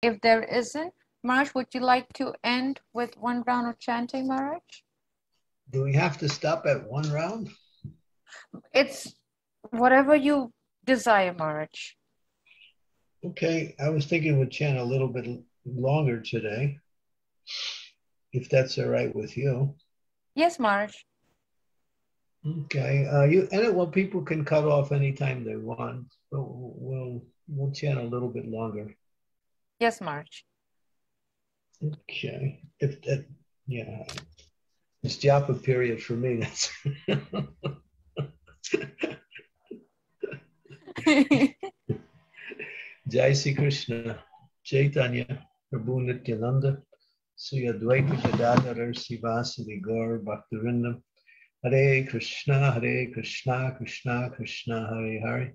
If there isn't, Maharaj, would you like to end with one round of chanting, Maharaj? Do we have to stop at one round? It's whatever you desire, Maharaj. Okay, I was thinking we'd chant a little bit longer today, if that's all right with you. Yes, Maharaj. Okay, uh, you and it, well, people can cut off anytime they want, but we'll we'll chant a little bit longer. Yes, Maharaj. Okay, if that, yeah, it's japa period for me. That's. Jai Sri Krishna, Chaitanya, Prabhu Nityananda, Sri Advaita Gadadhar Srivasadi Gaur Bhakta Vrinda, Hare Krishna, Hare Krishna, Krishna Krishna, Hare Hare,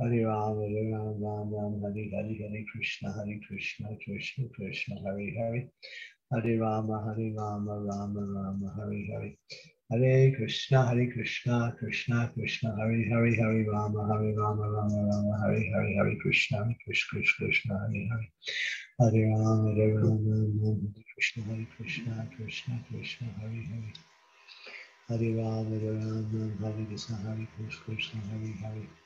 Hare Ram, Hare Ram, Ram Ram, Hare Hare, Hare Krishna, Hare Krishna, Krishna Krishna, Hare Hare. Hare Rama, Hare Rama, Rama Rama, Hare Hare. Hare Krishna, Hare Krishna, Krishna Krishna, Hare Hare, Hare Rama, Hare Rama, Rama Rama, Hare Hare, Hare Krishna, Hare Krishna, Krishna, Hare Hare. Hare Rama, Hare Rama, Rama Krishna, Hare Krishna, Krishna Krishna, Hare Hare. Hare Rama, Hare Rama, Hare Krishna, Hare Krishna, Hare Hare.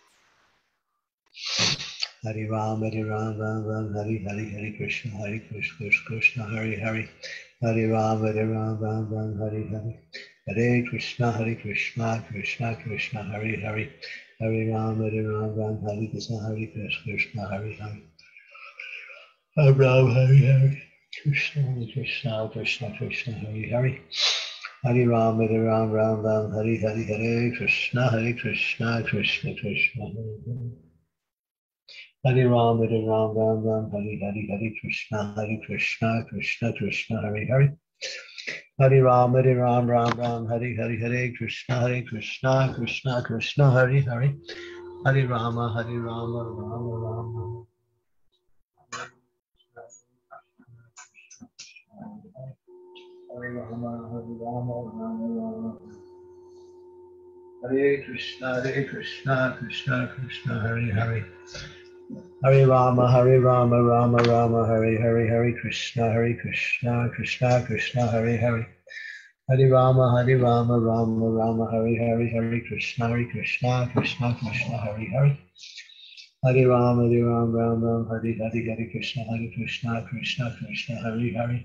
Hare Ram, Hare Ram, Ram Ram, Hare Hare, Hare Krishna, Hare Krishna, Krishna, Hare Hare. Hare Ram, Hare Ram, Ram Ram, Hare Hare. Hare Krishna, Hare Krishna, Krishna Krishna, Hare Hare. Hare Ram, Hare Ram, Ram Hare Krishna, Hare Krishna, Krishna, Hare Hare. Hare Ram, Hare Hare. Krishna, Hare Krishna, Krishna Krishna, Hare Hare. Hare Ram, Hare Ram, Ram Ram, Hare Hare, Hare Krishna, Hare Krishna, Krishna Krishna, Hare Hare. Hare Ram, Hare Ram, Ram Ram, Hare Hare, Hare Krishna, Hare Krishna, Krishna Krishna, Hare Hare. Hare Ram, Hare Ram, Ram Ram, Hare Hare, Hare Krishna, Hare Krishna, Krishna Krishna, Hare Hare. Hare Rama, Hare Rama, Rama Rama. Hare Rama, Hare Rama, Rama Rama. Hare Krishna, Hare Krishna, Krishna Krishna, Hare Hare. Hare Rama, Hare Rama, Rama Rama, Hare Hare, Hare Krishna, Hare Krishna, Krishna Krishna, Hare Hare. Hare Rama, Hare Rama, Rama Rama, Hare Hare, Hare Krishna, Hare Krishna, Krishna Krishna, Hare Hare. Hare Rama, Hare Rama, Ram Ram, Hare Hare, Hare Krishna, Hare Krishna, Krishna Krishna, Hare Hare.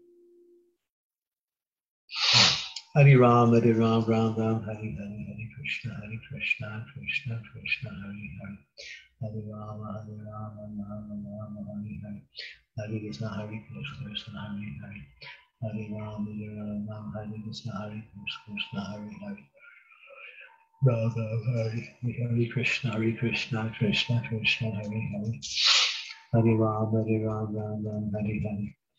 Hare Ram, Hare Ram, Ram Ram, Hare Hare, Hare Krishna, Hare Krishna, Krishna Krishna, Hare Hare. Hare Rama, Hare Rama, Rama Rama, Hare Hare. Hare Krishna, Hare Krishna, Hare Hare. Hare Rama, Hare Rama, Hare Krishna, Hare Krishna, Hare Hare. Radha Hare Hare Krishna, Hare Krishna, Krishna Krishna, Hare Hare. Hare Rama, Hare Rama, Ram Ram, Hare Hare.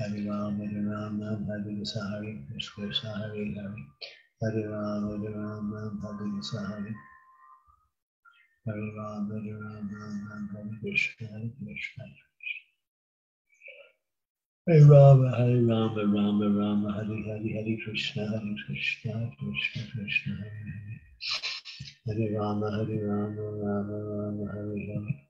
Hare Ram, Hare Ram, Ram Hare Krishna, Hare Krishna, Hare Hare. Hare Ram, Hare Ram, Ram Hare Krishna, Hare Hare Ram, Hare Ram, Ram Ram Hare Krishna, Hare Krishna. Hare Rama, Hare Rama, Rama Rama, Hare Hare, Hare Krishna, Hare Krishna, Krishna Krishna, Hare Hare. Hare Rama, Hare Rama, Rama Rama, Hare Hare.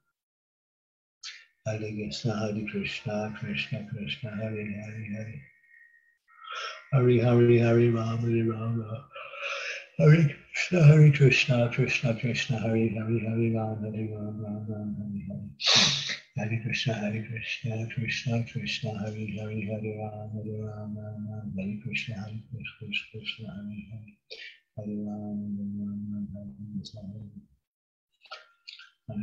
Hare Krishna, Hare Krishna, Krishna Krishna, Hare Hare Hare. Hare Hare Hare Rama, Hare Rama. Hare Krishna, Hare Krishna, Krishna Krishna, Hare Hare, Hare Rama, Hare Rama, Rama Rama, Hare Hare. Hare Krishna, Hare Krishna, Krishna Krishna, Hare Hare, Hare Rama, Hare Rama, Rama Hare Krishna, Hare Krishna, Krishna, Hare Hare. Hare Hare Rama, Hare Krishna, Hare Hare Krishna, Hare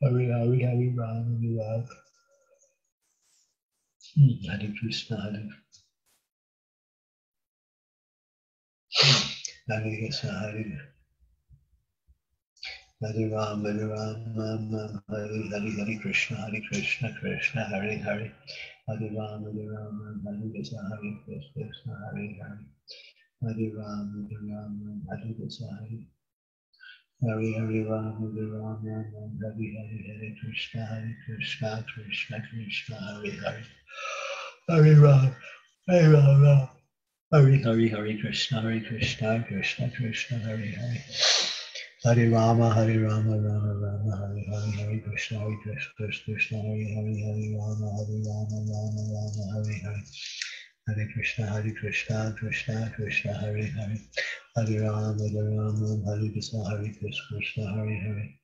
Hare Hare, Rama, Hare. Hmm, Hare Krishna, Hare Hare Krishna, Hare Hare Ram, Hare Ram, Ram Ram, Hare Hare, Hare Krishna, Hare Krishna, Krishna Hare Hare, Hare Ram, Hare Ram, Ram Hare Krishna, Hare Krishna, Hare Hare, Hare Ram, Hare Ram, Hare Krishna, Hare Hare Hare Ram, Hare Ram, Ram Hare Hare, Hare Krishna, Hare Krishna, Krishna Krishna, Hare Hare, Hare Ram, Hare Ram, Ram Hare Hare, Hare Krishna, Hare Krishna, Krishna Krishna, Hare Hare. Hare Rama, Hare Rama, Rama Rama, Hare Hare, Hare Krishna, Hare Krishna, Krishna, Hare Hare, Hare Rama, Hare Rama, Rama Rama, Hare Hare. Hare Krishna, Hare Krishna, Krishna Krishna, Hare Hare. Hare Rama, Hare Rama, Hare Krishna, Hare Krishna, Hare Hare.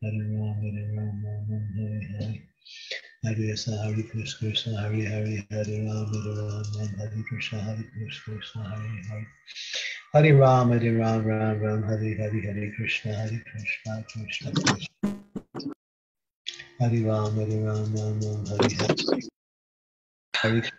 Hare Rama, Hare Rama, Hare Hare. Hare Krishna, Hare Krishna, Hare Hare, Hare Rama, Hare Rama, Hare Krishna, Hare Krishna, Hare Hare. Hare Ram, Hare Ram, Ram Ram, Hare Hare, Hare Krishna, Hare Krishna, Krishna Krishna. Hare Ram, Hare Ram, Ram Ram, Hare Hare. Hare Krishna,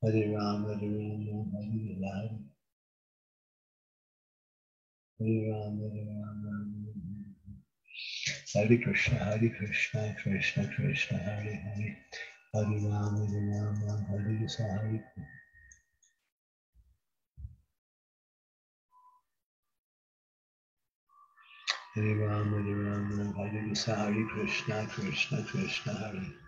Hare Ram, Hare Ram, Hare Hare. Hare Ram, Hare Ram, Ram Hare Krishna, Hare Krishna, Krishna Krishna, Hare Hare. Hare Ram, Hare Ram, Hare Hare. Hare Ram, Hare Ram, Ram Hare Hare Krishna, Krishna Krishna, Hare Hare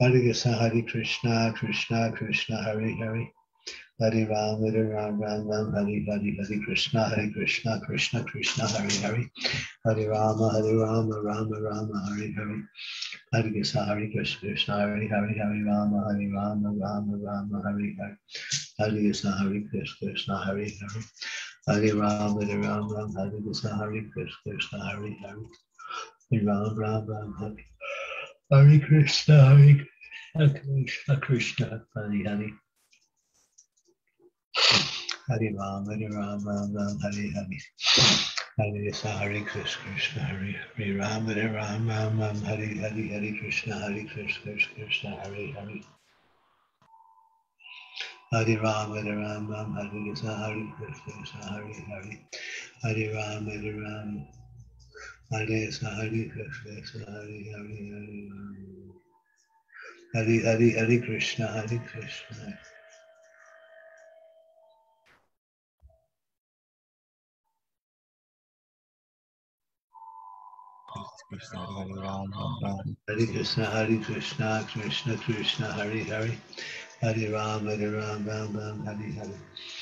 Hare Krishna, Hare Krishna, Krishna Krishna, Hare Hare. Hare Ram, Hare Ram, Ram Ram, Hare Hare, Hare Krishna, Hare Krishna, Krishna Krishna, Hare Hare. Hare Rama, Hare Rama, Rama Rama, Hare Hare. Hare Krishna, Hare Krishna, Krishna Hare Hare, Hare Rama, Hare Rama, Rama Rama, Hare Hare. Hare Krishna, Hare Krishna, Krishna Hare Hare. Hare Rama, Hare Rama, Hare Krishna, Hare Krishna, Krishna Hare Hare. Hare Rama, Rama Rama, Hare Hare Krishna, Hare Krishna, Krishna, Hare Hare. Hare Ram, Hare Ram, Ram Ram, Hare Hare. Hare Krishna, Hare Krishna, Krishna Hare Hare Ram, Hare Ram, Ram Ram, Hare Hare, Hare Krishna, Hare Krishna, Krishna Hare Hare. Hare Ram, Hare Ram, Ram Hare Krishna, Hare Krishna, Krishna Hare Hare. Hare Ram, Hare Ram, Hare Hare Krishna Krishna Hare Hare Hare Hare Hare Hare Krishna Hare Krishna Hare Krishna, Hare Krishna, Krishna Krishna, Hare Hare, Hare Ram, Hare Ram, Ram Ram, Hare Hare.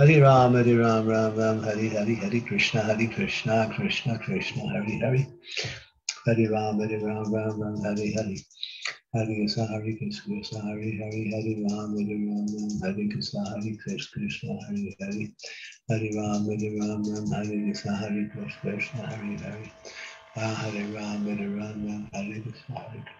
Hare Ram, Hare Ram, Ram Ram, Hare Hare, Hare Krishna, Hare Krishna, Krishna Krishna, Hare Hare. Hare Ram, Hare Ram, Ram Ram, Hare Hare. Hare Krishna, Hare Krishna, Hare Hare, Hare Ram, Hare Ram, Ram, Hare Krishna, Hare Krishna, Hare Hare. Hare Ram, Hare Ram, Ram, Hare Krishna, Hare Krishna, Hare Hare. Ah, Ram, Hare Ram, Ram, Hare Krishna, Hare Krishna.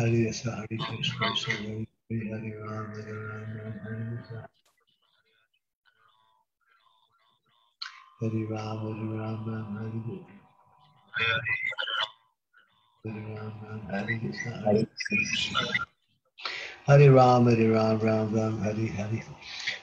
Hare Ram, Hare Ram, Ram Krishna. Hare Ram, Hare Ram, Ram Krishna. Hare Ram. Hare Ram, Ram, Ram Hare Hare.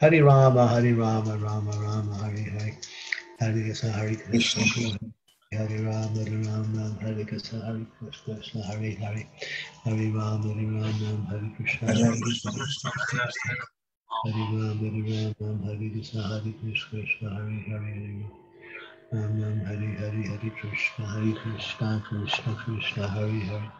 Hari Rama, Hari Rama, Rama Rama, Hari Hari, Hari Krishna, Hari Krishna, Hari Rama, Hari Rama, Hari Krishna, Hari Krishna, Hari Hari, Hari Rama, Hari Rama, Hari Krishna, Hari Krishna, Hari Rama, Hari Rama, Hari Krishna, Hari Krishna, Hari Hari, Ram Ram, Hari Hari, Hari Krishna, Hari Krishna, Krishna Krishna, Hari Hari.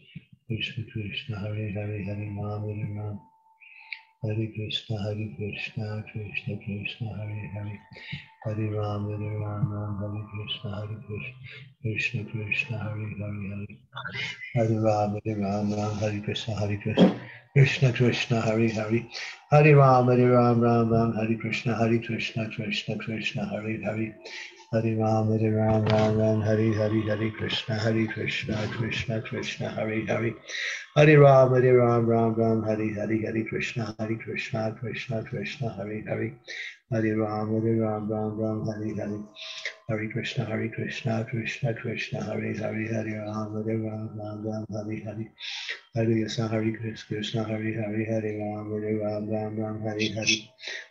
Krishna Krishna, Hare Hare, Hare Ram, Hare Ram. Hare Krishna, Hare Krishna, Krishna Krishna, Hare Hare. Hare Ram, Hare Ram, Ram Hare Krishna, Hare Krishna, Krishna Krishna, Hare Hare, Hare. Hare Ram, Hare Ram, Ram Hare Krishna, Hare Krishna, Krishna Krishna, Hare Hare. Hare Ram, Hare Ram, Ram Ram, Hare Krishna, Hare Krishna, Krishna Krishna, Hare Hare. Hare Ram, Hare Ram, Ram Ram, Hare Hare, Hare Krishna, Hare Krishna, Krishna Krishna, Hare Hare. Hare Ram, Hare Ram, Ram Ram, Hare Hare, Hare Krishna, Hare Krishna, Krishna Krishna, Hare Hare. Hare Ram, Hare Ram, Ram Ram, Hare Hare. Hare Krishna, Hare Krishna, Krishna Krishna, Hare Hare, Hare Ram, Hare Ram, Ram Ram, Hare Hare. Hare Krishna, Hare Krishna, Krishna Hare Hare, Hare Ram, Hare Ram, Ram Ram, Hare Hare.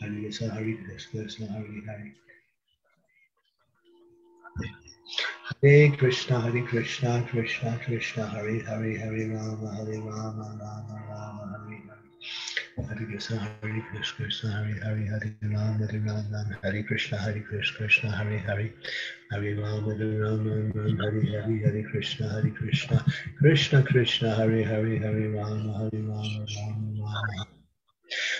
Hare Hare Krishna Hare Krishna Krishna Hare Hare Krishna, Hare Krishna, Krishna Krishna, Hare Hare, Hare Rama, Hare Rama, Rama Rama, Hare Hare. Hare Krishna, Hare Krishna, Krishna Hare Hare, Hare Rama, Hare Rama, Hare Krishna, Hare Krishna, Krishna Hare Hare, Hare Rama, Hare Rama, Hare Hare, Hare Krishna, Hare Krishna, Krishna Krishna, Hare Hare, Hare Rama, Hare Rama, Rama Rama.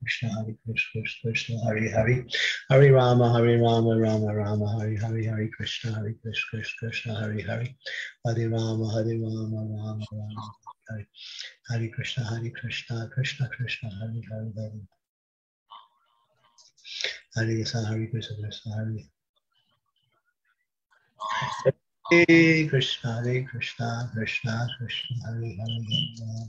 Krishna, Hare Krishna, Krishna Hare Hare. Hare Rama, Hare Rama, Rama Rama, Hare Hare, Hare Krishna, Hare Krishna, Krishna Hare Hare. Hare Rama, Hare Rama, Rama Rama, Hare Hare Krishna, Hare Krishna, Krishna Krishna, Hare, Hare Hare Krishna, Hare Krishna, Krishna Hare Hare Krishna, Hare Krishna, Krishna Krishna, Hare Hare,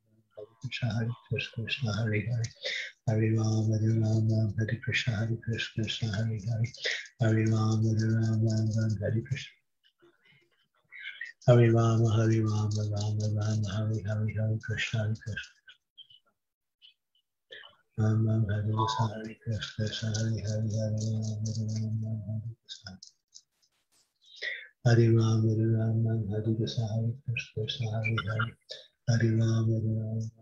Krishna, Hare Krishna, Krishna Hare Hare, Hare Rama, Hare Rama, Hare Krishna, Hare Krishna, Krishna Hare Hare, Hare Rama, Hare Rama, Rama Hare Krishna. Hare Rama, Hare Rama, Rama Rama, Hare Hare, Hare Krishna, Hare Krishna. Ram Ram Hare Krishna, Hare Krishna, Hare Hare, Hare Rama, Hare Rama, Hare Krishna. Hare Ram, Hare Ram, Ram Hare Krishna, Hare Krishna Hare Hare, Hare Ram, Hare Ram,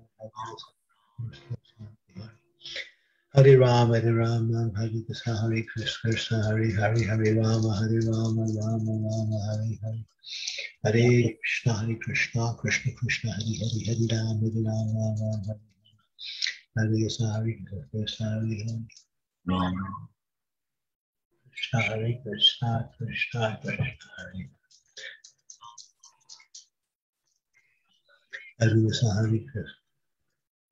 Hare Rama, Hare Rama, Hare Krishna, Hare Krishna, Hare Hare, Hare Rama, Hare Rama, Rama Rama, Hare Hare. Hare Krishna, Hare Krishna, Krishna Krishna, Hare Hare, Hare Rama, Hare Rama, Rama Hare. Hare Krishna, Hare Krishna, Hare Hare. Krishna, Hare Krishna, Krishna Krishna, Hare Hare Krishna, Hare Krishna.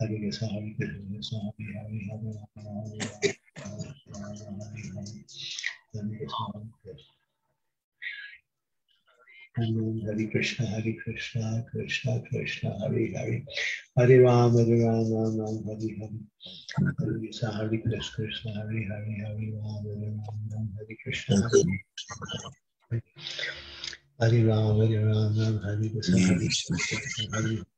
عليه صحبه صحبه عليه Hari عليه Hare Krishna, Hare Krishna, Krishna Krishna, Hare Hare, Hare Ram, Hare Ram, Ram Ram, Hare Hare, Hare Krishna, Hare Krishna, Hare Hare, Hare Ram, Hare Ram, Ram Hare Krishna, Hare Ram, Hare Ram, Ram Hare Krishna, Hare Krishna, Hare Hare.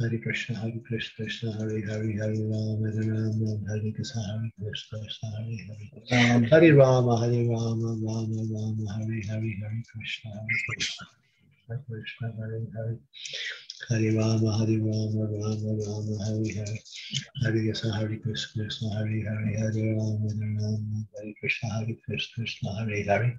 Hare Krishna, Hare Krishna, Krishna Hare Hare, Hare Rama, Hare Rama, Hare Krishna, Hare Krishna, Krishna Hare Hare. Hare Rama, Hare Rama, Rama Rama, Hare Hare, Hare Krishna, Hare Krishna, Hare Krishna, Hare Hare. Hare Rama, Hare Rama, Rama Rama, Hare Hare. Hare Krishna, Hare Krishna, Krishna Hare Hare, Hare Rama, Hare Rama, Hare Krishna, Hare Krishna, Krishna Hare Hare.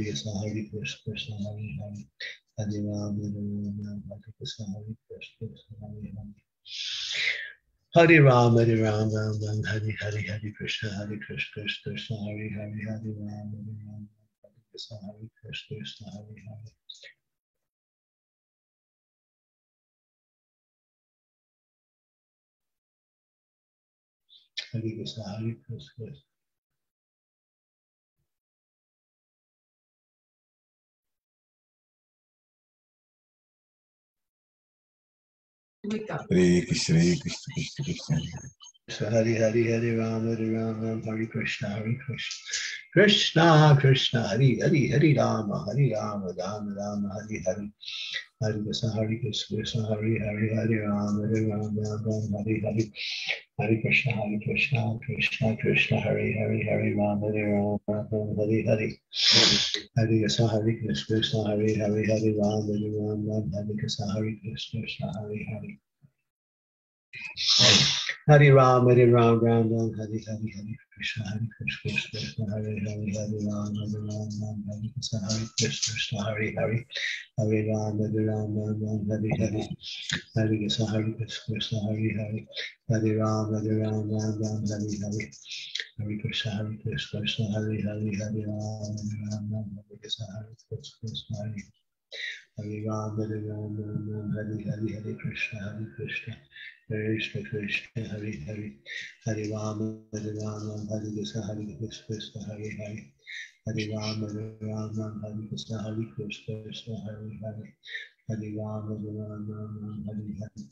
Krishna, Krishna Hare Hare, Hare Rama, Hare Rama, Hare Krishna, Hare Krishna, Krishna Krishna, Hare Hare, Hare Rama, Hare Rama, Hare Krishna, Hare Krishna, Krishna Hare Hare. Hare Krishna, Hare Krishna, Hare Krishna, Hare Krishna, Krishna Krishna. So Hare Hare Hare Rama Hare Rama Hare Krishna Hare Krishna Krishna Krishna Hare Hare Hare Rama Hare Rama Rama Rama Hare Hare Hare Krishna Hare Krishna Hare Hare Hare Rama Hare Rama Rama Hare Hare Hare Krishna Hare Krishna Krishna Krishna Hare Hare Hare Rama Hare Rama Rama Hare Hare Hare Krishna Hare Krishna Krishna Hare Hare Hare Rama Hare Rama Hare Krishna Hare Krishna Krishna Hare Hare Hare Ram, Hare Ram, Ram Ram, Hare Hare, Hare Krishna, Hare Krishna, Krishna Hare Hare, Hare Ram, Hare Ram, Ram Hare Krishna, Hare Krishna, Krishna Hare Hare, Hare Ram, Hare Ram, Ram Ram, Hare Hare, Hare Krishna, Hare Krishna, Krishna Hare Hare, Hare Ram, Hare Ram, Ram Ram, Hare Hare, Hare Krishna, Hare Krishna, Krishna Hare Hare, Hare Ram, Hare Ram, Ram Hare Krishna, Hare Krishna, Krishna Hare Hare. Hare Ram, Hare Ram, Ram Ram, Hare Hare, Hare Krishna, Hare Krishna, Krishna Krishna, Hare Hare, Hare Ram, Hare Ram, Ram Hare Krishna, Hare Krishna, Krishna Hare Hare, Hare Ram, Hare Ram, Ram Hare Krishna, Hare Krishna, Krishna Hare Hare, Hare Ram, Hare Ram, Ram Ram Hare Hare,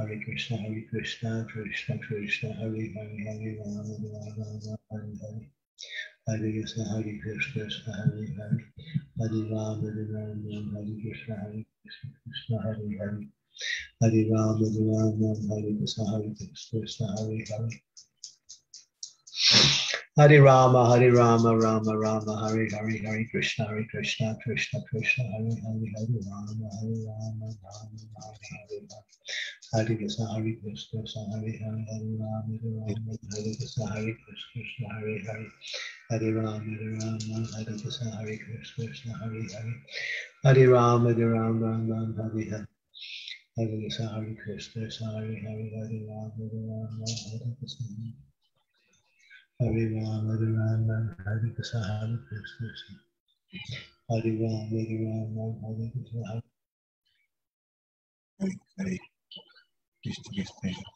Hare Krishna, Hare Krishna, Krishna Krishna, Hare Hare, Hare Ram, Hare Ram, Ram Ram Hare Krishna, Hare Krishna, Krishna Hare Hare, Hare Ram, Hare Ram, Ram Hare Krishna, Hare Krishna Hare Hare Hare Ram Hare Ram Ram Hare Krishna Hare Krishna Hare Hare Hare Rama Hare Rama Rama Rama Hare Hare Hare Krishna Hare Krishna Krishna Krishna Hare Hare Hare Rama Hare Rama Rama Rama Hare Hare Hare Krishna Hare Krishna Hare Hare Hare Rama Rama Hare Krishna Hare Krishna Hare Hare Hare Rama Hare Rama Hare Krishna Hare Krishna Hare Hare Hare Rama Hare Rama Rama Hare Hare Hare Sari Krishna Sari Hare Hare Ram Ram Hare Krishna Hare Ram Ram Ram Hare Krishna Hare Krishna Hare Ram Ram Ram Hare Krishna Hare Krishna Hare Krishna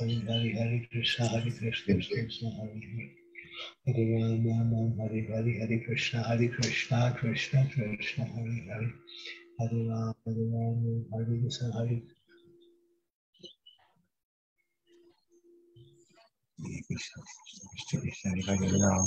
Hare Hare Hare Krishna Hare Krishna Krishna Hare Hare Hare Ram Ram Ram Hare Hare Hare Krishna Hare Krishna Krishna Krishna Hare Hare Hare Ram Hare Ram Hare Krishna Hare Krishna, Krishna, Krishna, Hare Ram,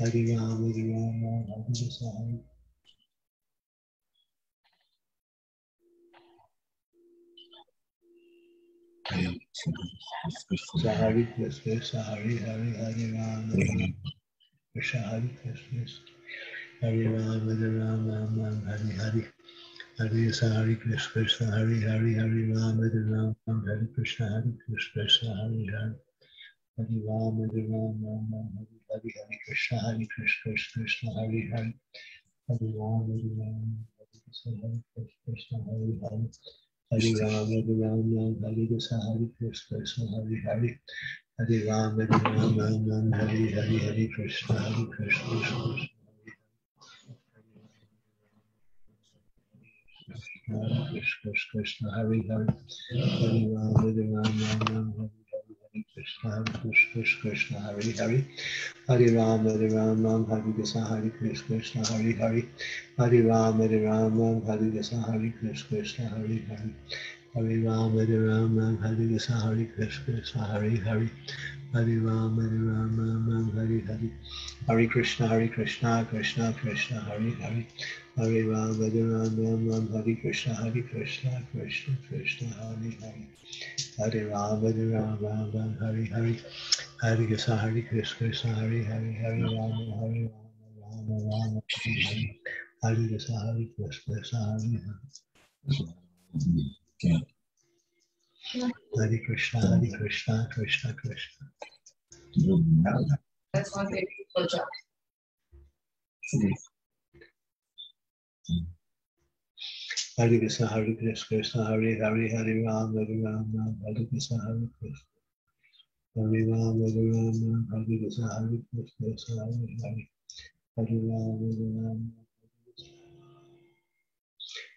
हरियाम हरियाम Hari Saheb Sahari Krishna, Sahari Hari Hari Ram, Sahari Krishna, Hari Ram, Hari Ram, Ram Ram, Hari Hari, Hari Sahari Krishna, Hari Hari Hari Ram, Hari Ram, Ram Hari Krishna, Hari Krishna, Hari Hari. Hare. Hare Rama, Hare Rama, Rama, Hare Hare, Hare Krishna, Hare Krishna, Krishna Hare Hare. Hare Rama, Hare Rama, Hare Krishna, Hare Krishna, Hare Hare. Hare Rama, Hare Rama, Hare Krishna, Hare Krishna, Krishna Hare Hare. Hare Rama, Hare Rama, Rama, Hare Hare, Hare Krishna, Hare Krishna, Krishna Krishna Hare Krishna, Krishna Hare Hare, Hare Rama, Hare Rama, Krishna Krishna Krishna Hari Hari Hari Ram Hare Ram Ram Hari Krishna Hari Krishna Krishna Hari Hari Hari Ram Hare Ram Ram Hari Krishna Hari Krishna Krishna Hari Hari Hare, Hare Rama, Hare Rama, Hare Krishna, Hare Krishna, Hare Hare, Hare Rama, Hare Rama, Hare Hare, Hare Krishna, Hare Krishna, Krishna Krishna, Hare Hare. Hare Ram, Hare Ram, Ram Ram, Hare Krishna, Hare Krishna, Krishna Krishna, Hare Hare. Hare Ram, Hare Ram, Ram Ram, Hare Hare. Hare Krishna, Hare Krishna, Krishna Hare Hare, Hare Ram, Hare Ram, Ram Ram, Hare Hare. Hare Krishna, Hare Krishna, Krishna Hare Hare. Hare Krishna, Hare Krishna, Krishna Krishna. That's one thing people jump. Hare Krishna, Hare Krishna, Krishna Hare Hare, Hare Ram, Hare Ram, Ram Hare Krishna, Hare Krishna. Hare Ram, Hare Ram, Ram Hare Krishna, Hare Krishna, Krishna Hare Hare. Hare Ram, Hare Ram,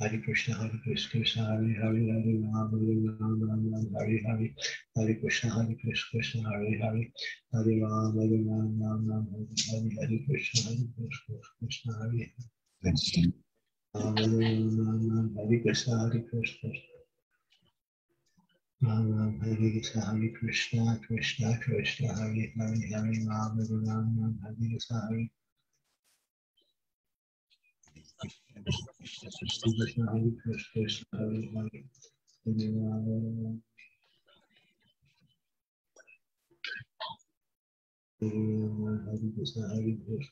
Hare Krishna, Hare Krishna, Krishna Hare Hare, Hare Rama, Hare Rama, Rama Hare Hare. Hare Krishna, Hare Krishna, Krishna Hare Hare, Hare Rama, Hare Rama, Rama Hare Hare. Hare Krishna, Hare Krishna, Krishna Hare Hare. Hare Krishna Hare Krishna Ram Ram Hare Krishna Hare Krishna Krishna Krishna Hare Hare Hare Ram Hare Ram Ram Hare Krishna Hare Krishna Krishna Hare Krishna, Hare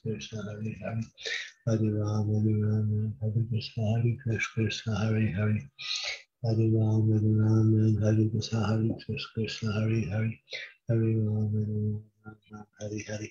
Krishna, Hare Hare, Hare Rama, Hare Rama, Hare Krishna, Hare Krishna, Hare Hare, Hare Rama, Hare Rama, Hare Krishna, Hare Krishna, Hare Hare, Hare Rama, Hare Rama, Hare Hare.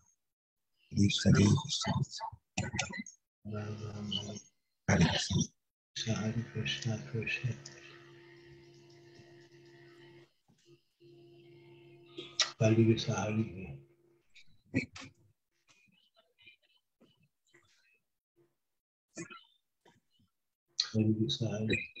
الخليل الثالث عليه السلام قلبي سهلي قلبي سهلي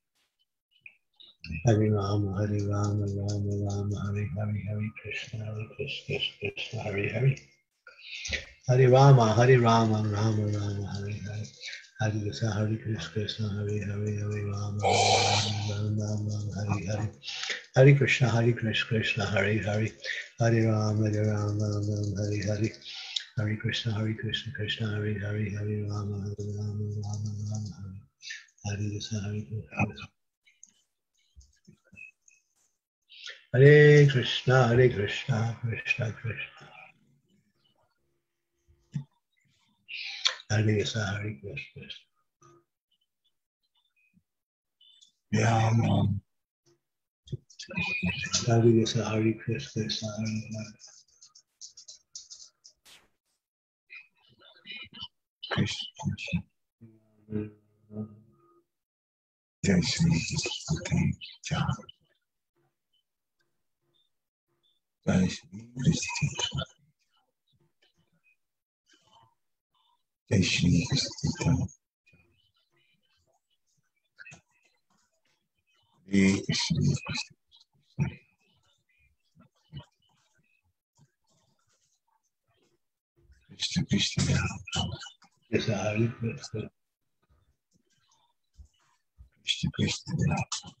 Hare Ram Hare Ram Ram Ram Hare Hare Hare Krishna Hare Krishna Krishna Hare Hare Hare Rama Hare Rama Rama Rama Hare Hare Hare Krishna Hare Krishna Krishna Hare Hare Hare Rama Rama Rama Rama Hare Hare Hare Krishna Hare Krishna Krishna Hare Hare Hare Rama Hare Rama Rama Hare Hare Hare Krishna Hare Krishna Krishna Hare Hare Hare Rama Hare Rama Rama Rama Hare Hare Krishna Hare Krishna Hare Krishna Hare Krishna Krishna Krishna. Hare Krishna Hare Krishna. Ram Hare Krishna Hare Krishna Krishna Krishna. Jai Shri Krishna. Jai estás livres de tentar. Estás livres de tentar. Livres, livres de Cristo, Cristo me ama. Desire, Cristo. Cristo, Cristo me.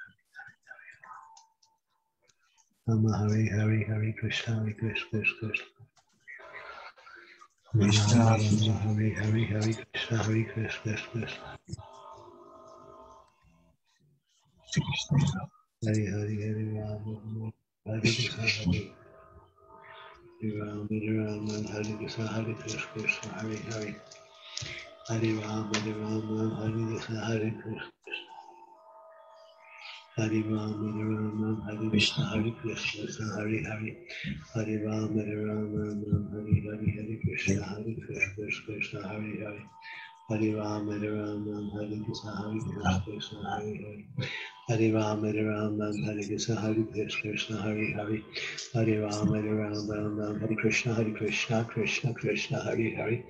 Nama Hari Hari Hari Krishna Hari Krishna Krishna Krishna. Nama Hari Hari Hari Krishna Hari Krishna Krishna Krishna. Hari Hari Hari Rama Hari Krishna Hari Rama Rama Hari Krishna Hari Krishna Krishna Hari Hari Hari Rama Rama Hari Krishna Hari Krishna Hare Rama Hare Rama Hare Krishna Hare Krishna Hare Hare Hare Rama Hare Rama Hare Hare Hare Krishna Hare Krishna Krishna Hare Hare Hare Rama Rama Hare Krishna Hare Krishna Krishna Hare Hare Hare Ram, Hare Ram, Ram, Hare Krishna, Hare Krishna, Krishna, Hare Hare. Hare Ram, Hare Ram, Ram, Ram, Hare Krishna, Hare Krishna, Krishna, Krishna, Hare Hare.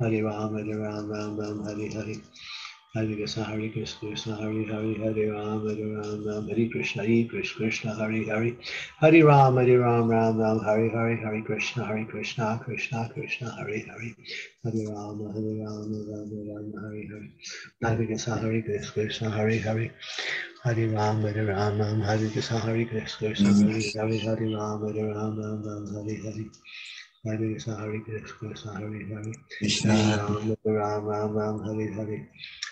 Hare Ram, Hare Ram, Ram, Ram, Hare Krishna, Hare Krishna, Hare Hare. Hare Ram, Hare Ram, Ram, Hare Krishna, Hare Krishna, Krishna, Hare Hare. Hare Ram, Hare Ram, Ram, Ram, Hare Hare. Hare Krishna, Hare Krishna, Krishna, Krishna, Hare Hare. Hare Ram, Hare Ram, Ram, Ram, Hare Hare. Hare Krishna, Hare Krishna, Krishna, Hare Hare. Hare Ram, Hare Ram, Ram, Hare Krishna, Hare Krishna, Hare Ram, Hare Ram, Ram, Ram, Hare Hare. Hare Krishna, Hare Krishna, Krishna, Hare Hare. Ram, Hare Ram, Ram, Ram, Hare Hare.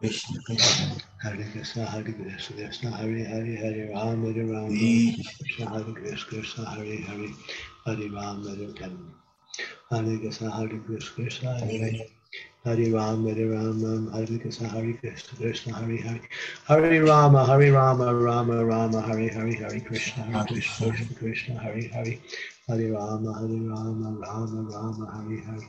Krishna, Hare Krishna, Hare Krishna, Krishna Hare Hare, Hare Ram, Hare Ram, Ram, Hare Krishna, Hare Krishna, Krishna Hare Hare, Hare Ram, Hare Ram. Hare Krishna, Hare Krishna, Krishna Hare Hare. Hare Ram, Hare Ram, Hare Krishna, Hare Krishna, Krishna Hare Hare. Hare Rama, Hare Rama, Rama Rama, Hare Hare, Hare Krishna, Hare Krishna, Krishna Krishna, Hare Hare. Hare Rama, Hare Rama, Rama Rama, Hare Hare.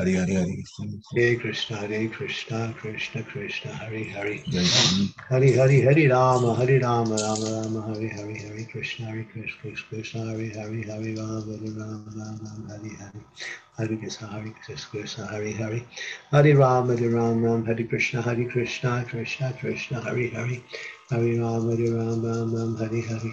Hare, Hare Krishna, Hare Krishna, Hare Krishna, Krishna Krishna. Hare Krishna, Hare Hare, Hare Rama, Hare Rama, Rama Rama, Hare Hare, Hare Krishna, Hare Krishna, Krishna Hare Hare, Hare Rama, Hare Rama, Rama Rama, Hare Hare. Hare Krishna, Hare Krishna, Krishna, Hare Hare. Hare Rama, Hare Rama, Hare Krishna, Hare Krishna, Krishna Krishna, Hare Hare. Hare Rama, Hare Rama, Rama Hare Hare.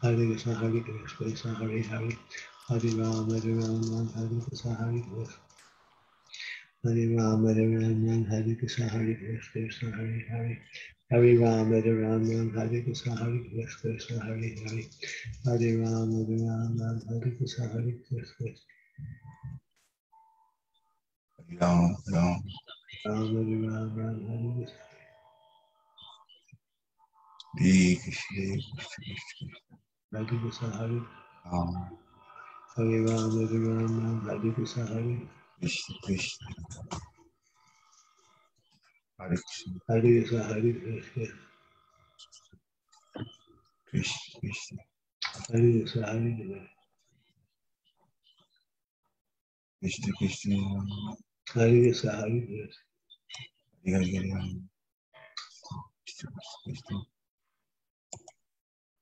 Hare Krishna, Hare Krishna, Hare Hare. Hare Rama, Hare Rama, Hare Krishna, Hare Krishna. Hare Rama, Hare Rama, Hare Krishna, Hare Krishna, Hare Hare. Hare Rama, Hare Rama, Hare Krishna, Hare Krishna, Hare Hare. Hare Rama, Hare Rama, Hare Krishna, Hare Krishna, Ram, Ram, Hare Rama, Hare Krishna. Hare Krishna, Hare Krishna, Radhika Hari. Hare Ram, Hare Ram, Radhika Hari. Krishna, Krishna. Hare Krishna. Radhika Hari, Krishna. Krishna, Krishna. Radhika Hari, Krishna, Krishna. Radhika Hari, Krishna. Hare Hare. Krishna, Krishna.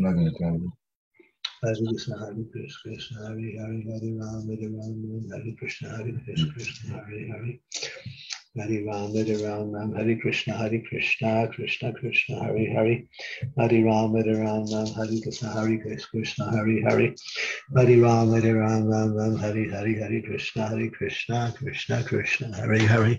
I'm not gonna tell you. Hare Krishna, Hare Krishna, Hare Hare, Hare Ram, Hare Ram, Hare Krishna, Hare Krishna, Hare Hare. Hare Ram, Hare Ram, Ram, Hare Krishna, Hare Krishna, Krishna Krishna, Hare Hare. Hare Ram, Hare Ram, Ram, Hare Krishna, Hare Krishna Hare Hare. Hare Ram, Hare Ram, Ram, Ram, Hare Hare, Hare Krishna, Hare Krishna, Krishna Krishna, Hare Hare.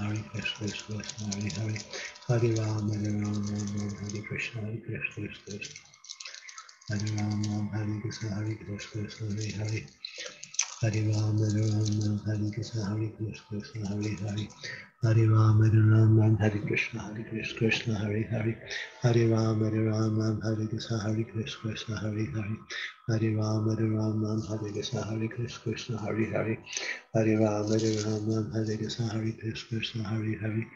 Hare Krishna Krishna Krishna Hare Hare Hare Ram Hare Ram Ram Ram Hare Krishna Hare Krishna Krishna Krishna Hare Ram Ram Hare Krishna Hare Krishna Krishna Hare Hare Hare Ram Hare Ram Ram Hare Krishna Hare Krishna Krishna Hare Hare Hare Ram Hare Ram Ram Krishna Hare Krishna Krishna Hare Hare Hare Ram Hare Ram Ram Hare Krishna Hare Krishna Krishna Hare Hare Hare Ram Hare Ram Ram Hare Krishna Hare Krishna Krishna Hare Hare Hare Ram Hare Ram Ram Hare Krishna Hare Krishna Krishna Hare Hare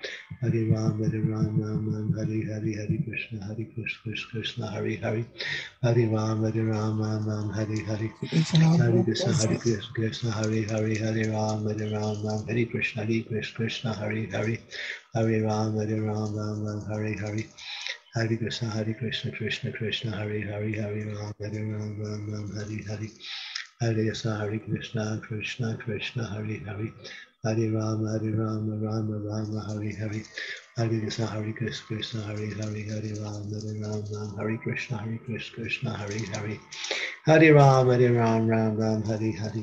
Hare Ram Hare Ram Ram Ram Hare Hare Hare Krishna Hare Krishna Krishna Hare Hare Hare Ram Hare Ram Ram Ram Hare Hare Hare Krishna Hare Krishna Krishna Hare Hare Hare Ram Hare Ram Ram Hare Krishna Hare Krishna Krishna Hare Hare Hare Ram Hare Ram Ram Ram Hare Hare Hare Krishna Hare Krishna Krishna Krishna Hare Hare Hare Ram Hare Ram Ram Ram Hare Hare Hare Krishna Hare Krishna Krishna Krishna Hare Hare Hare Ram Hare Ram Ram Ram Hare Hare Hare Krishna Hare Krishna Krishna Hare Hare Hare Ram Hare Ram Ram Hare Krishna Hare Krishna Krishna Hare Hare Hare Ram Hare Ram Ram Ram Hare Hare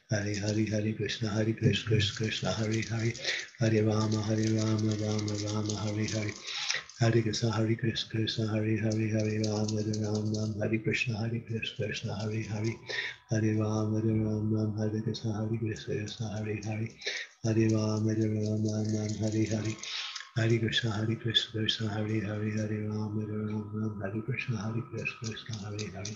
Hari Hari Hari Krishna Hari Krishna Krishna Krishna Hari Hari Hari Rama Hari Rama Rama Rama Hari Hari Hari Krishna Hari Krishna Krishna Hari Hari Hari Rama Ram Rama Hari Krishna Hari Krishna Krishna Hari Hari Hari Rama Hari Rama Hari Krishna Hari Krishna Krishna Hari Hari Hari Rama Hari Rama Rama Hari Hari Hari Krishna Hari Krishna Krishna Hari Hari Hari Rama Ram Rama Hari Krishna Hari Krishna Krishna Hari Hari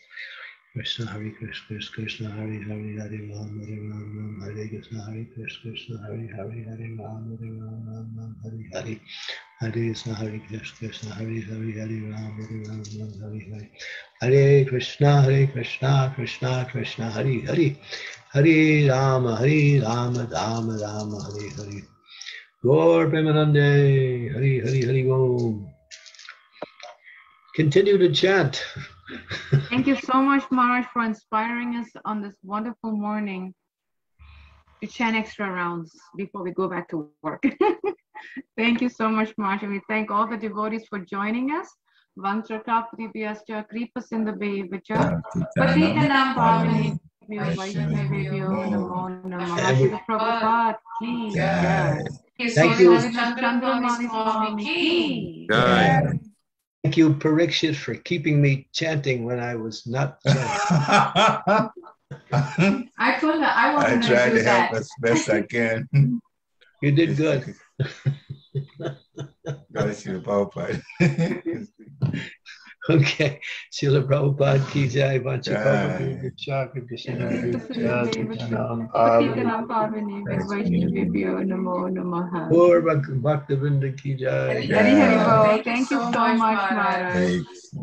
Krishna Hare Krishna Krishna Hare Hare Hare Ram Hare Ram Ram Hare Krishna Hare Krishna Krishna Hare Hare Hare Ram Hare Ram Ram Ram Hare Hare Hare Krishna Hare Krishna Krishna Hare Hare Hare Ram Hare Ram Ram Hare Hare Hare Krishna Hare Krishna Krishna Krishna Hare Hare Hare Rama Hare Rama Rama Rama Hare Hare Gaur Premanande Hare Hare Hare Om. Continue to chant. Thank you so much, Maharaj, for inspiring us on this wonderful morning to chant extra rounds before we go back to work. thank you so much, Maharaj. And we thank all the devotees for joining us. Vantraka Pribhyascha Kripa Sindhabevacha Patitanam Pavani Vaishnavibhyo Namo Namaha Shri Prabhupada Ki Jai. Thank you. Candramauli Swami Ki Jai. Thank you, Parikshit, for keeping me chanting when I was not chanting. I I told her I wasn't tried gonna to help that. as best I can. You did good. God, you Prabhupada. Okay. Srila Prabhupada ki jai, Vancha Jai. Chakra Krishna. Patitanam Pavani Vaishnavibhyo Namo Namaha. Gaur Bhakta Vrinda ki jai. Hari Hari Yeah. Bol. Thank you Thank you so so much, much, Maharaj. Maharaj. Thanks.